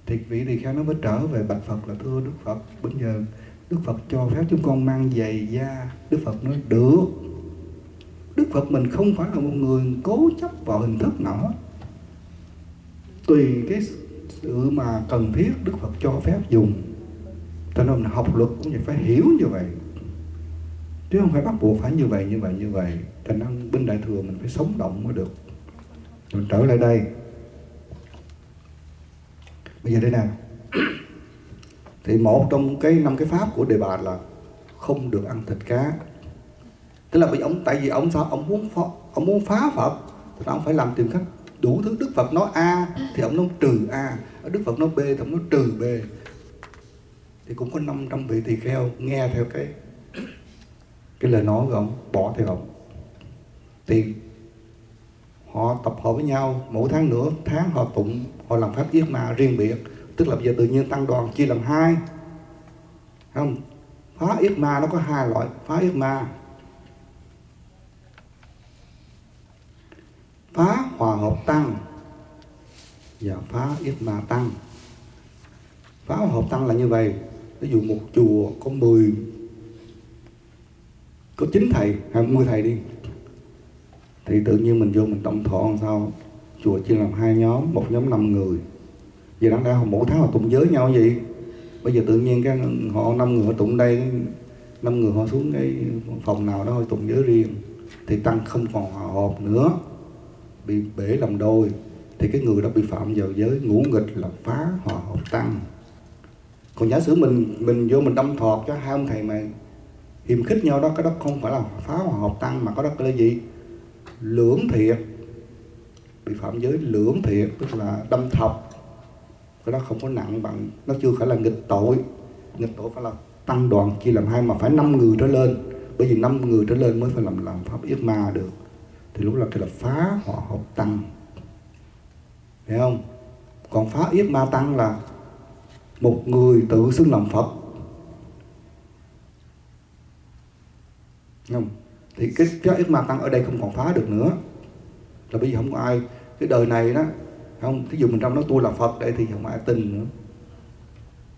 thì vị tỳ kheo nó mới trở về bạch phật là thưa đức phật. Bây giờ đức phật cho phép chúng con mang giày da, đức phật nói, được. Đức phật mình không phải là một người cố chấp vào hình thức nào hết. Tùy cái sự mà cần thiết đức phật cho phép dùng. Cho nên là học luật cũng phải hiểu như vậy. Chứ không phải bắt buộc phải như vậy như vậy như vậy. Cho nên bên đại thừa mình phải sống động mới được. Mình trở lại đây bây giờ đây nào thì một trong cái năm cái pháp của đề bà là không được ăn thịt cá. Tức là vì ông tại vì ông sao? Ông muốn phá, ông muốn phá phật. Thì ông phải làm tìm cách đủ thứ đức phật nói a thì ông nói trừ a. Đức phật nói b thì ông nói trừ b. Thì cũng có 500 vị tỳ kheo nghe theo cái cái lời nói của ông bỏ theo ông. Thì họ tập hợp với nhau mỗi tháng nữa tháng họ tụng họ làm pháp yết ma riêng biệt, tức là bây giờ tự nhiên tăng đoàn chia làm hai. Không, phá yết ma nó có hai loại, phá yết ma. Phá hòa hợp tăng và phá yết ma tăng. Phá hòa hợp tăng là như vậy, ví dụ một chùa có 10 có chín thầy, hay 10 thầy đi, thì tự nhiên mình vô mình tổng thọ làm sao? Chùa chia làm hai nhóm, một nhóm năm người. Giờ đáng lẽ mỗi tháng họ tụng giới nhau gì bây giờ tự nhiên cái họ năm người họ tụng đây, năm người họ xuống cái phòng nào đó họ tụng giới riêng, thì tăng không còn hòa hợp nữa. Bị bể làm đôi, thì cái người đó bị phạm vào giới ngũ nghịch là phá hòa hợp tăng. Còn giả sử mình mình vô mình đâm thọt cho hai ông thầy mà hiềm khích nhau đó, cái đó không phải là phá hòa hợp tăng mà có đó là gì? Lưỡng thiệt bị phạm giới lưỡng thiệt tức là đâm thọc. Cái đó không có nặng bằng, nó chưa phải là nghịch tội. Nghịch tội phải là tăng đoàn chia làm hai mà phải năm người trở lên. Bởi vì năm người trở lên mới phải làm làm pháp yết ma được. Thì lúc là cái là phá họ hợp tăng. Hiểu không? Còn phá yết ma tăng là một người tự xưng làm phật. Không? Thì cái phá yết ma tăng ở đây không còn phá được nữa. Là bây giờ không có ai cái đời này đó không thí dụ mình trong đó tôi là phật đây thì không ai tin nữa.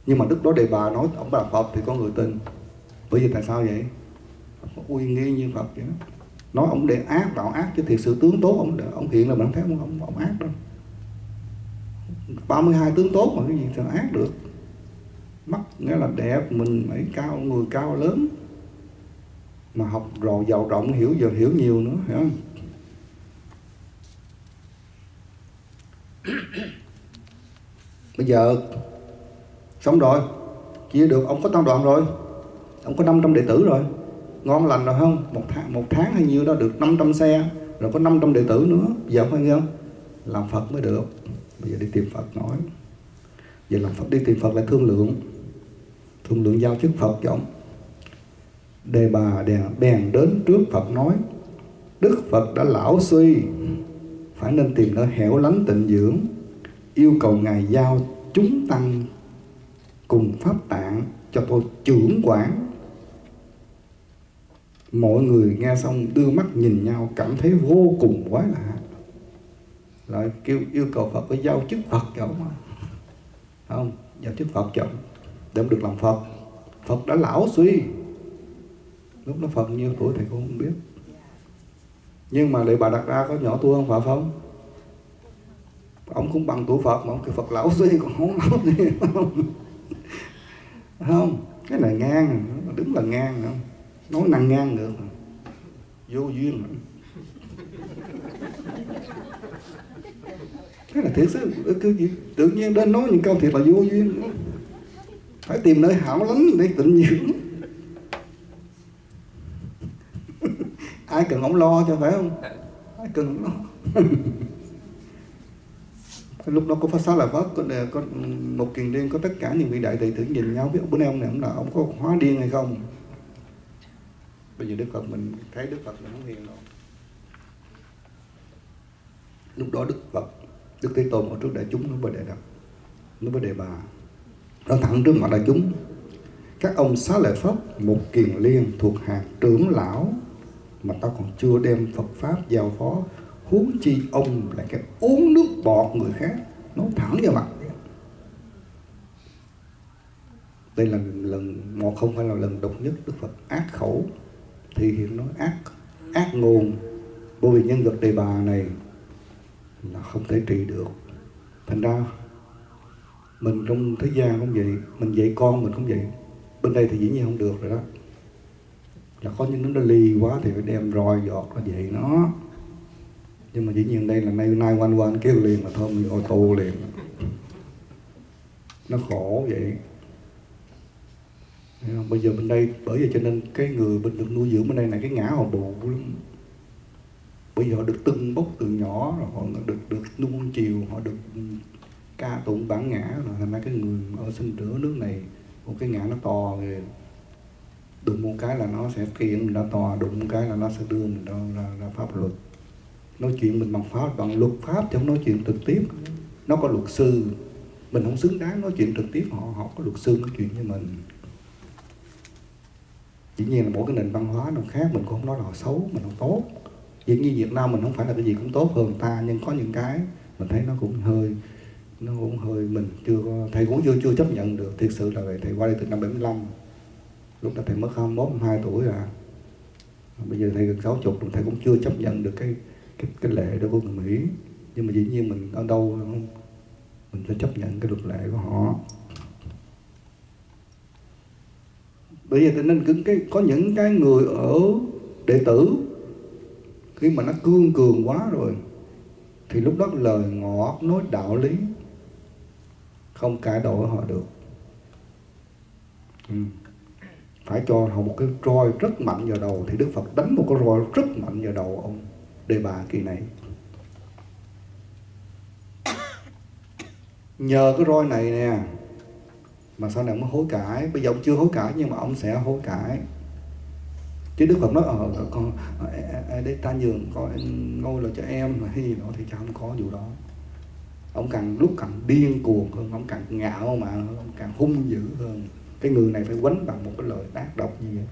Nhưng mà đức đó đề bà nói ông là phật thì có người tin. Bởi vì tại sao vậy? Có uy nghi như phật vậy đó. Nói ông để ác tạo ác chứ thiệt sự tướng tốt ông ông hiện là mình thấy ông, ông, ông ác đâu. 32 tướng tốt mà cái gì sao ác được? Mắt nghĩa là đẹp mình mấy cao người cao lớn. Mà học rồi giàu rộng hiểu giờ hiểu nhiều nữa hiểu không? [coughs] bây giờ, xong rồi. Chia được, ông có tăng đoàn rồi. Ông có 500 đệ tử rồi. Ngon lành rồi không? Một tháng một tháng hay nhiêu đó, được 500 xe. Rồi có 500 đệ tử nữa. Giờ không phải không? Làm Phật mới được. Bây giờ đi tìm Phật nói. Giờ làm Phật, đi tìm Phật là thương lượng. Thương lượng giao chức Phật cho ông. Đề bà đèn bèn đến trước Phật nói, Đức Phật đã lão suy phải nên tìm nơi hẻo lánh tịnh dưỡng, yêu cầu ngài giao chúng tăng cùng pháp tạng cho tôi trưởng quản. Mọi người nghe xong đưa mắt nhìn nhau, cảm thấy vô cùng quái lạ. Lại kêu, yêu cầu Phật phải giao chức Phật cho ông không, giao chức Phật cho ông, để ông được làm Phật. Phật đã lão suy. Lúc đó Phật nhiêu tuổi thầy cũng không biết nhưng mà lại bà đặt ra có nhỏ tu không phải không? Ông cũng bằng tuổi Phật mà ông kêu Phật lão suy còn không lão gì [laughs] không? Cái này ngang đứng là ngang không nói năng ngang được. Vô duyên cái là thiệt sự cứ gì? Tự nhiên đến nói những câu thiệt là vô duyên phải tìm nơi hảo lắm để tịnh dưỡng. Ai cần ông lo cho phải không? Ai cần ông lo? [laughs] Lúc đó có phát xá là phát có, có một kiền điên có tất cả những vị đại tỷ tử nhìn nhau. Biết bữa nay ông này ông là ông có hóa điên hay không? Bây giờ đức phật mình thấy đức phật là không hiền rồi. Lúc đó đức phật đức thế tôn ở trước đại chúng nó mới đề đặt nó mới đề bà. Nó thẳng trước mặt đại chúng. Các ông xá lợi phất một kiền liên thuộc hàng trưởng lão mà tao còn chưa đem Phật pháp giao phó, huống chi ông là cái uống nước bọt người khác, nói thẳng vào mặt. Đây là lần một không phải là lần độc nhất Đức Phật. Ác khẩu thì hiện nói ác ác ngôn. Bởi vì nhân vật đề bà này là không thể trị được. Thành ra mình trong thế gian cũng vậy, mình dạy con mình cũng vậy. Bên đây thì dĩ nhiên không được rồi đó là có những nó ly quá thì phải đem roi giọt nó vậy nó. Nhưng mà dĩ nhiên đây là nay nay quanh quanh kêu liền mà thôi mình ô tô liền. Nó khổ vậy. Bây giờ bên đây bởi vì cho nên cái người bên được nuôi dưỡng bên đây này cái ngã họ bù lắm. Bây giờ họ được tưng bốc từ nhỏ rồi, họ được được nuông chiều, họ được ca tụng bản ngã. Rồi thành ra cái người ở sinh trưởng nước này, một cái ngã nó to rồi đụng một cái là nó sẽ kiện mình ra tòa đụng một cái là nó sẽ đưa mình ra, ra, ra pháp luật. Nói chuyện mình bằng pháp bằng luật pháp chứ không nói chuyện trực tiếp. Nó có luật sư. Mình không xứng đáng nói chuyện trực tiếp họ họ có luật sư nói chuyện với mình. Dĩ nhiên là mỗi cái nền văn hóa nào khác mình cũng không nói là họ xấu mình không tốt. Dĩ nhiên Việt Nam mình không phải là cái gì cũng tốt hơn ta nhưng có những cái mình thấy nó cũng hơi nó cũng hơi mình chưa thầy cũng chưa chưa chấp nhận được. Thiệt sự là vậy thầy qua đây từ năm 75 lúc đó thầy mới 21 22 tuổi à. Bây giờ thầy gần 60 rồi thầy cũng chưa chấp nhận được cái cái, cái lệ đó của người Mỹ. Nhưng mà dĩ nhiên mình ở đâu mình phải chấp nhận cái luật lệ của họ. Bây giờ nên cứng cái có những cái người ở đệ tử khi mà nó cương cường quá rồi thì lúc đó lời ngọt nói đạo lý không cải đổi họ được. Ừ phải cho họ một cái roi rất mạnh vào đầu, thì đức phật đánh một cái roi rất mạnh vào đầu ông đề bà kỳ này. Nhờ cái roi này nè, mà sau này ông mới hối cải? Bây giờ ông chưa hối cải nhưng mà ông sẽ hối cải. Chứ đức phật nói ờ, ờ con ờ, để ta nhường con ngôi là cho em, mà hay gì đó thì chẳng không có vụ đó. Ông càng lúc càng điên cuồng hơn, ông càng ngạo mạn hơn, ông càng hung dữ hơn cái người này phải quánh bằng một cái lời ác độc như vậy.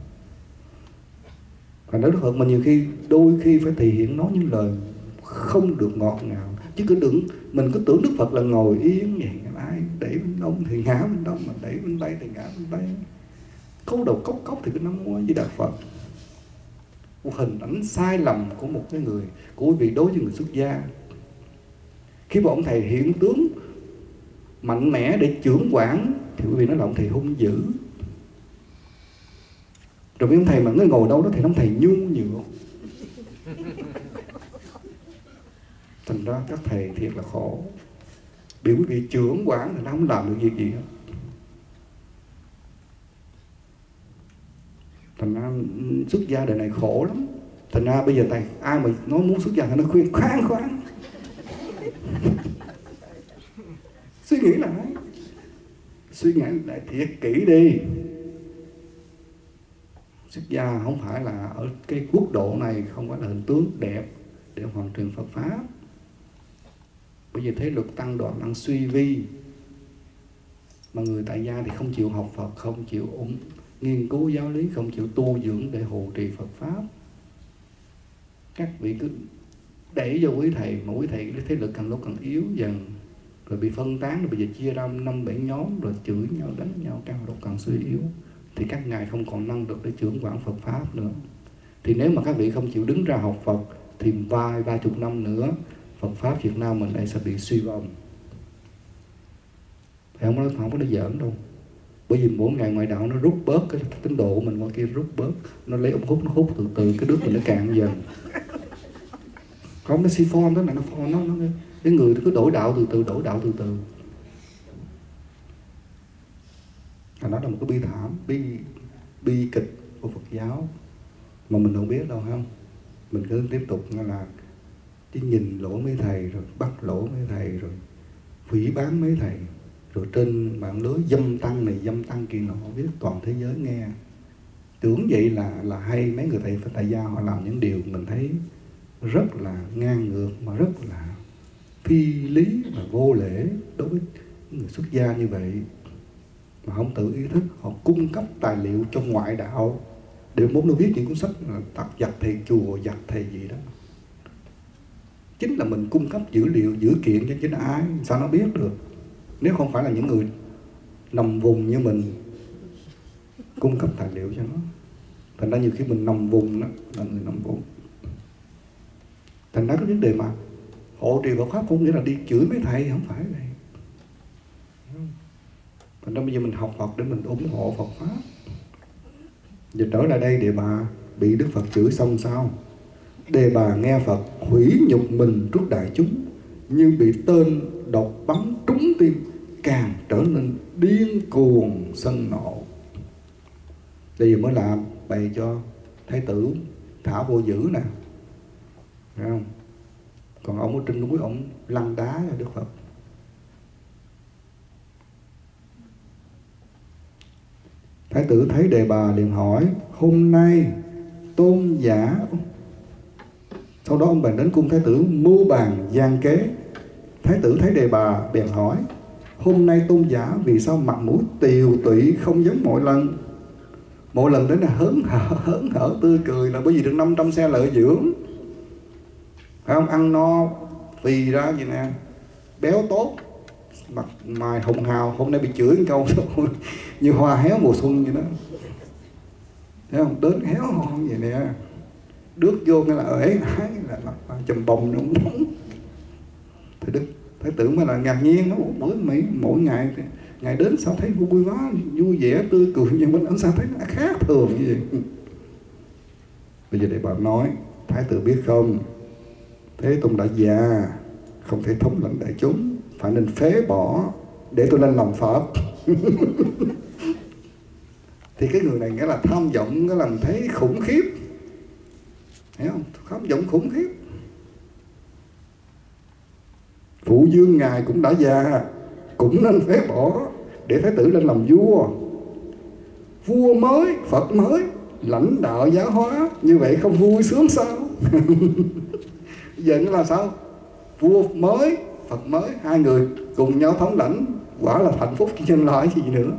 Và nói đức phật mà nhiều khi, đôi khi phải thể hiện nói những lời không được ngọt ngào. Chứ cứ đừng mình cứ tưởng đức phật là ngồi yên vậy. Ai để bên đông thì ngã bên đông mà để bên tây thì ngã bên tây câu đầu cốc cốc thì cứ nắm môi với đạo phật. Một hình ảnh sai lầm của một cái người, của quý vị đối với người xuất gia. Khi mà ông thầy hiện tướng mạnh mẽ để trưởng quản. Thì quý vị nói là ông thầy hung dữ. Rồi với ông thầy mà người ngồi đâu đó thì ông thầy nhu nhược thành ra các thầy thiệt là khổ. Bị quý vị trưởng quản thì nó không làm được việc gì hết. Thành ra xuất gia đời này khổ lắm. Thành ra bây giờ thầy, ai mà nói muốn xuất gia thì nó khuyên khoan khoan. Suy nghĩ lại suy nghĩ lại thiệt kỹ đi. Xuất gia không phải là ở cái quốc độ này không phải là hình tướng đẹp để hoàn truyền Phật pháp. Bởi vì thế luật tăng đoàn đang suy vi. Mà người tại gia thì không chịu học Phật, không chịu ủng, nghiên cứu giáo lý, không chịu tu dưỡng để hộ trì Phật pháp. Các vị cứ đẩy cho quý thầy, mà quý thầy cái thế lực càng lúc càng yếu dần rồi bị phân tán rồi bây giờ chia ra năm bảy nhóm rồi chửi nhau đánh nhau càng lúc càng suy yếu. Thì các ngài không còn năng lực để trưởng quản Phật pháp nữa. Thì nếu mà các vị không chịu đứng ra học Phật thì vài ba chục năm nữa Phật pháp Việt Nam mình đây sẽ bị suy vong. Thì không có không có nói giỡn đâu. Bởi vì mỗi ngày ngoại đạo nó rút bớt cái tín độ của mình qua kia rút bớt. Nó lấy ống hút nó hút từ từ cái nước mình nó cạn dần. Không nó siphon đó là nó phon nó, nó cái người cứ đổi đạo từ từ đổi đạo từ từ. Và đó là một cái bi thảm, bi bi kịch của Phật giáo. Mà mình không biết đâu không? Mình cứ tiếp tục là chỉ nhìn lỗ mấy thầy, rồi bắt lỗ mấy thầy, rồi phỉ bán mấy thầy. Rồi trên mạng lưới dâm tăng này, dâm tăng kia nọ biết toàn thế giới nghe. Tưởng vậy là là hay, mấy người thầy tại gia họ làm những điều mình thấy rất là ngang ngược, mà rất là phi lý và vô lễ đối với người xuất gia như vậy. Mà không tự ý thức họ cung cấp tài liệu cho ngoại đạo để muốn nó viết những cuốn sách là tập giặt thầy chùa giặt thầy gì đó. Chính là mình cung cấp dữ liệu, dữ kiện cho chính ai, sao nó biết được? Nếu không phải là những người nằm vùng như mình cung cấp tài liệu cho nó. Thành ra nhiều khi mình nằm vùng đó là người nằm vùng. Thành ra cái vấn đề mà hộ trì Phật pháp không nghĩa là đi chửi mấy thầy, không phải vậy. Thành ra bây giờ mình học Phật để mình ủng hộ Phật pháp. Giờ trở lại đây để bà bị Đức Phật chửi xong sao? Đề bà nghe Phật hủy nhục mình trước đại chúng, như bị tên độc bắn trúng tim, càng trở nên điên cuồng sân nộ. Đây giờ mới làm bày cho thái tử thả vô dữ nè. Thấy không? Còn ông ở trên núi, ông lăn đá là đức phật. Thái tử thấy đề bà liền hỏi, hôm nay tôn giả sau đó ông bèn đến cung thái tử mưu bàn gian kế. Thái tử thấy đề bà bèn hỏi, hôm nay tôn giả vì sao mặt mũi tiều tụy không giống mọi lần? Mỗi lần đến là hớn hở hớn hở, tươi cười là bởi vì được 500 xe lợi dưỡng không, ăn no phì ra vậy nè. Béo tốt. Mặt mày hồng hào, hôm nay bị chửi một câu [laughs] như hoa héo mùa xuân vậy đó. Thấy không? Đến héo hon vậy nè. Đước vô cái là ế ái là mặt chầm bồng nó đúng thì đức thái tử mới là ngạc nhiên nó mỗi mấy mỗi ngày ngày đến sao thấy vui quá, vui vẻ, tươi cười, nhưng mà sao thấy nó khác thường như vậy. [laughs] Bây giờ để bà nói, thái tử biết không? Thế tùng đã già không thể thống lãnh đại chúng, phải nên phế bỏ để tôi lên làm phật. [laughs] Thì cái người này nghĩa là tham vọng nó làm thấy khủng khiếp. Hiểu không? Tham vọng khủng khiếp. Phụ dương ngài cũng đã già, cũng nên phế bỏ để thái tử lên làm vua. Vua mới, phật mới, lãnh đạo giáo hóa, như vậy không vui sướng sao? [laughs] vậy là sao? Vua mới, phật mới, hai người cùng nhau thống lãnh, quả là hạnh phúc [laughs] nhân loại gì nữa?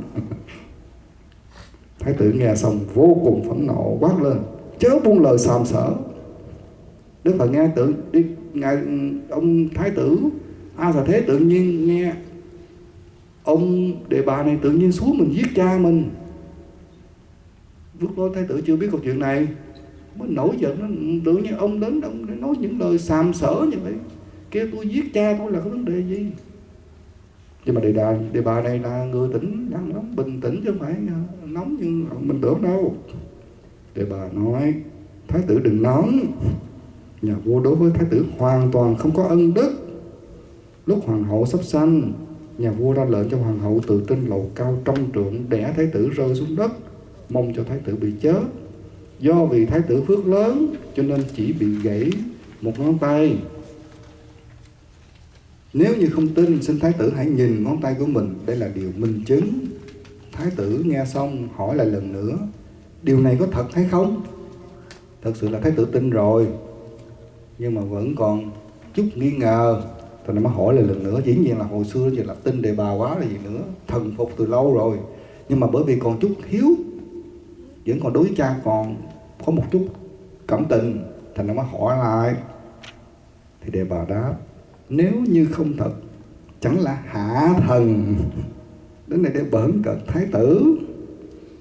Thái tử nghe xong vô cùng phẫn nộ, quát lên, chớ buông lời sàm sở đức phật nghe tự đi, ngài, ông thái tử, a xà thế tự nhiên nghe ông đề bà này tự nhiên xuống mình giết cha mình. Lúc đó thái tử chưa biết câu chuyện này mới nổi giận, nó tự nhiên ông đến ông nói những lời sàm sỡ như vậy. Kêu tôi giết cha tôi là có vấn đề gì? Nhưng mà đề đà đề bà này là người tỉnh, đang nóng, bình tĩnh chứ không phải nóng như mình tưởng đâu. Đề bà nói, thái tử đừng nóng. Nhà vua đối với thái tử hoàn toàn không có ân đức. Lúc hoàng hậu sắp sanh, nhà vua ra lệnh cho hoàng hậu từ trên lầu cao trong trượng đẻ thái tử rơi xuống đất, mong cho thái tử bị chết do vì thái tử phước lớn, cho nên chỉ bị gãy một ngón tay. Nếu như không tin, xin thái tử hãy nhìn ngón tay của mình. Đây là điều minh chứng. Thái tử nghe xong, hỏi lại lần nữa, điều này có thật hay không? Thật sự là thái tử tin rồi, nhưng mà vẫn còn chút nghi ngờ. Thì nó mới hỏi lại lần nữa, dĩ nhiên là hồi xưa giờ là tin đề bà quá là gì nữa, thần phục từ lâu rồi. Nhưng mà bởi vì còn chút hiếu, vẫn còn đối với cha còn có một chút cảm tình, thành nó mới hỏi lại. Thì đề bà đáp, nếu như không thật, chẳng là hạ thần. Đến đây để bỡn cợt thái tử.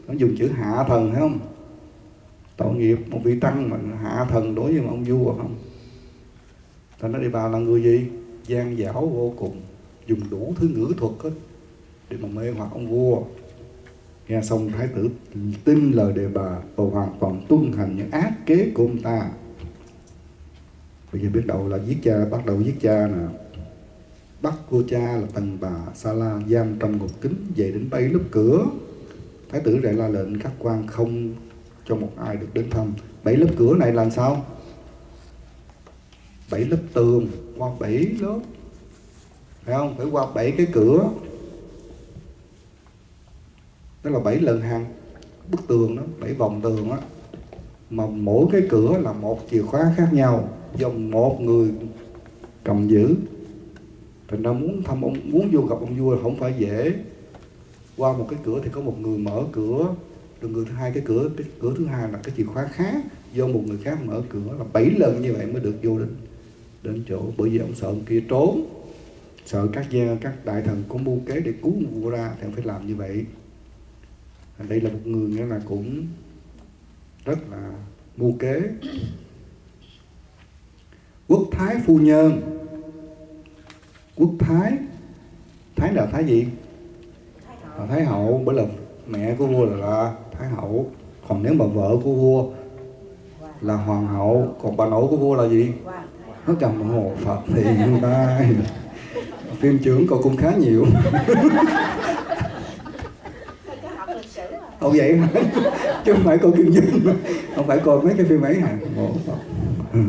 Nó dùng chữ hạ thần, thấy không? Tội nghiệp, một vị tăng mà hạ thần đối với ông vua không? Thành nó đề bà là người gì? Gian dảo vô cùng, dùng đủ thứ ngữ thuật hết để mà mê hoặc ông vua nghe xong thái tử tin lời đề bà và hoàn toàn tuân hành những ác kế của ông ta. Bây giờ biết đầu là giết cha, bắt đầu giết cha nè. Bắt cô cha là tần bà sa la giam trong ngục kính về đến bay lớp cửa. Thái tử lại la lệnh các quan không cho một ai được đến thăm. Bảy lớp cửa này làm sao? Bảy lớp tường, qua bảy lớp. Phải không? Phải qua bảy cái cửa đó là bảy lần hàng. Bức tường đó, bảy vòng tường đó mà mỗi cái cửa là một chìa khóa khác nhau, do một người cầm giữ. Thành ra muốn thăm ông, muốn vô gặp ông vua không phải dễ. Qua một cái cửa thì có một người mở cửa. Rồi người thứ hai cái cửa cái cửa thứ hai là cái chìa khóa khác. Do một người khác mở cửa là bảy lần như vậy mới được vô đến đến chỗ. Bởi vì ông sợ ông kia trốn. Sợ các gia, các đại thần có mưu kế để cứu vua ra thì ông phải làm như vậy đây là một người nghĩa là cũng rất là mưu kế. Quốc thái phu nhân. Quốc thái. Thái là thái gì? Là thái hậu bởi là mẹ của vua là, là thái hậu. Còn nếu mà vợ của vua là hoàng. Hậu còn bà nội của vua là gì? Nó cầm đồng hồ phật thì [laughs] người ta phim trưởng coi cũng khá nhiều [laughs] Ồ vậy hả? [laughs] Chứ không phải coi kim dung Không phải coi mấy cái phim ấy hả? Ồ, [laughs]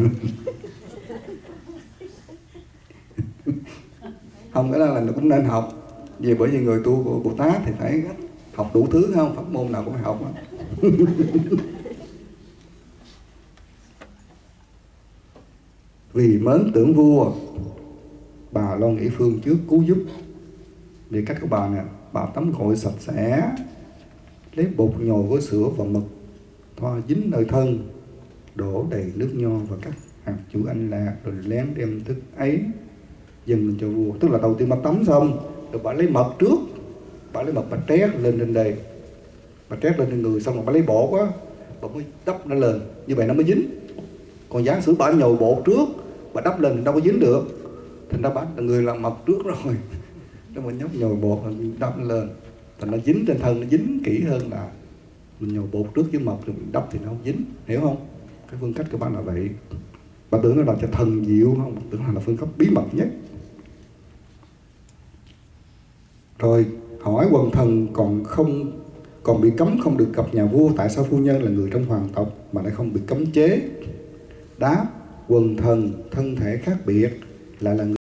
không cái đó là cũng nên học vì bởi vì người tu của Bồ Tát thì phải học đủ thứ không pháp môn nào cũng phải học đó. [laughs] vì mến tưởng vua bà lo nghĩ phương trước cứu giúp vì cách của bà nè bà tắm gội sạch sẽ lấy bột nhồi với sữa và mật thoa dính nơi thân, đổ đầy nước nho và các hạt chủ anh lạc rồi lén đem thức ấy dâng cho vua. Tức là đầu tiên bà tắm xong, rồi bà lấy mật trước, bà lấy mật bà trét lên lên đây. Bà trét lên trên người, xong rồi bà lấy bột á, bà mới đắp nó lên. Như vậy nó mới dính. Còn giả sử bà nhồi bột trước, bà đắp lên thì đâu có dính được. Thành ra bà là người làm mật trước rồi. [laughs] Nếu mà nhóc nhồi bột đắp lên thành nó dính trên thân nó dính kỹ hơn là mình nhồi bột trước với mật rồi mình đắp thì nó không dính. Hiểu không? Cái phương cách của bạn là vậy. Bạn tưởng nó là cho thần diệu không? Bạn tưởng là, là phương pháp bí mật nhất. Rồi hỏi quần thần còn không còn bị cấm không được gặp nhà vua tại sao phu nhân là người trong hoàng tộc mà lại không bị cấm chế? Đáp quần thần thân thể khác biệt lại là người